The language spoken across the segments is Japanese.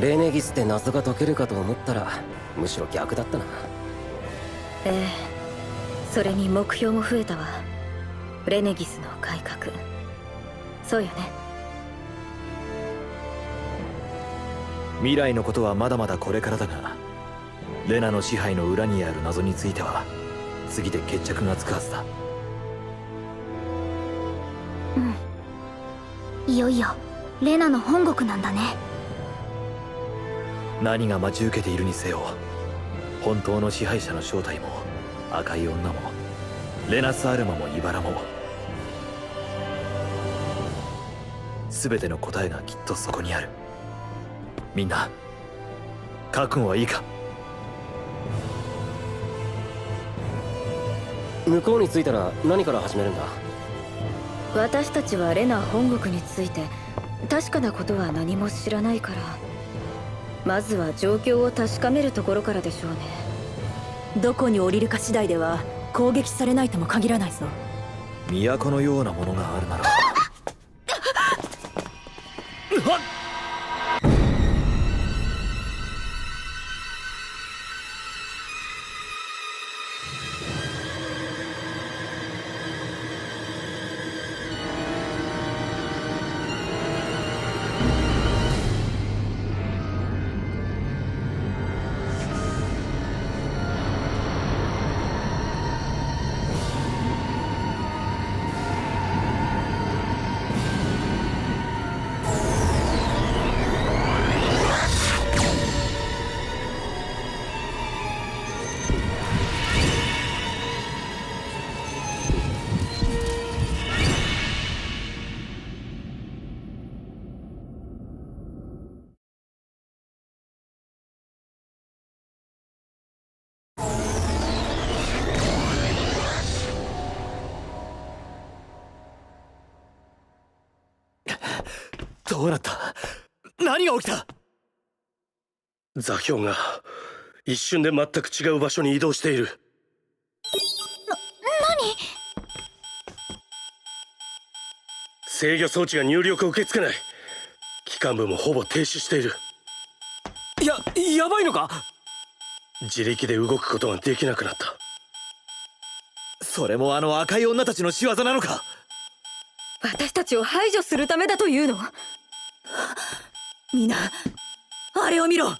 レネギスで謎が解けるかと思ったらむしろ逆だったな。ええ。それに目標も増えたわ。レネギスの改革。そうよね。未来のことはまだまだこれからだがレナの支配の裏にある謎については次で決着がつくはずだ。うん。いよいよレナの本国なんだね何が待ち受けているにせよ本当の支配者の正体も赤い女もレナス・アルマもイバラも全ての答えがきっとそこにある。みんな覚悟はいいか？向こうに着いたら何から始めるんだ？私たちはレナ本国について確かなことは何も知らないからまずは状況を確かめるところからでしょうね。どこに降りるか次第では攻撃されないとも限らないぞ。都のようなものがあるならどうなった。何が起きた？座標が一瞬で全く違う場所に移動している。な何？制御装置が入力を受け付けない。機関部もほぼ停止している。ややばいのか？自力で動くことができなくなった。それもあの赤い女たちの仕業なのか？私たちを排除するためだというの？みんなあれを見ろ。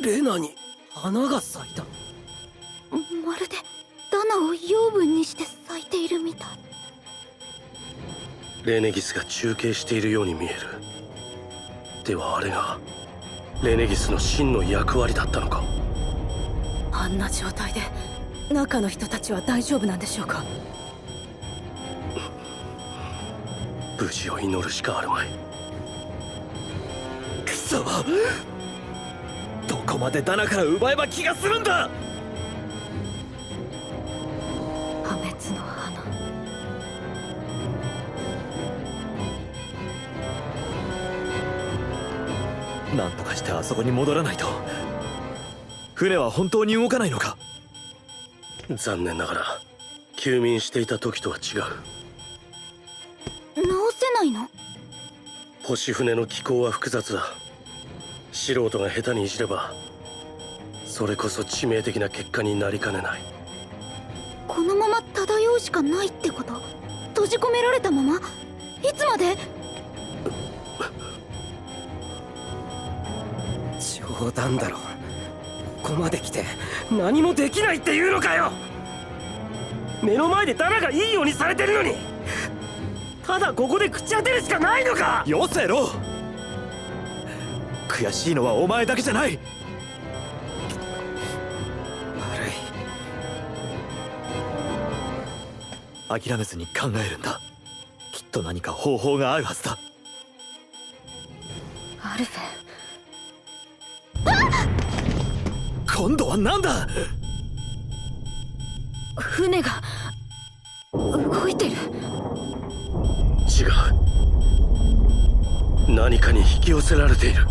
レナに花が咲いた。まるでダナを養分にして咲いているみたい。レネギスが中継しているように見える。ではあれがレネギスの真の役割だったのか。あんな状態で中の人たちは大丈夫なんでしょうか？無事を祈るしかあるまい。くそどこまでダナから奪えば気がするんだ！破滅の花。なんとかしてあそこに戻らないと。船は本当に動かないのか？残念ながら休眠していた時とは違う。直せないの？星船の気候は複雑だ。素人が下手にいじればそれこそ致命的な結果になりかねない。このまま漂うしかないってこと？閉じ込められたまま？いつまで？冗談だろ。ここまで来て何もできないって言うのかよ！目の前でダナがいいようにされてるのに！ただここで口当てるしかないのか！よせろ悔しいのはお前だけじゃない。悪い。諦めずに考えるんだ。きっと何か方法があるはずだ。アルフェ今度は何だ？船が動いてる。違う。何かに引き寄せられている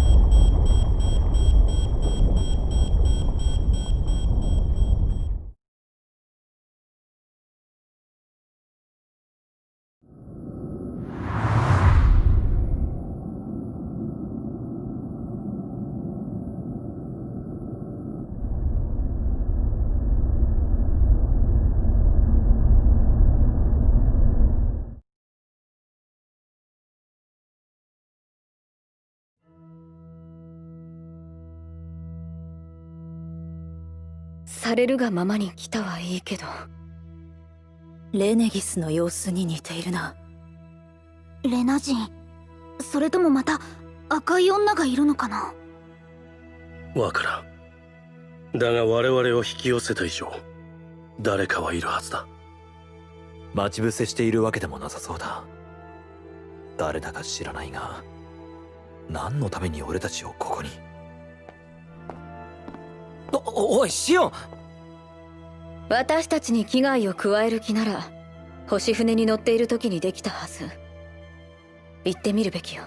されるがままに来たはいいけど。レネギスの様子に似ているな。レナ人それともまた赤い女がいるのかな？わからん。だが我々を引き寄せた以上誰かはいるはずだ。待ち伏せしているわけでもなさそうだ。誰だか知らないが何のために俺たちをここに？おおいシオン私たちに危害を加える気なら星船に乗っている時にできたはず。行ってみるべきよ。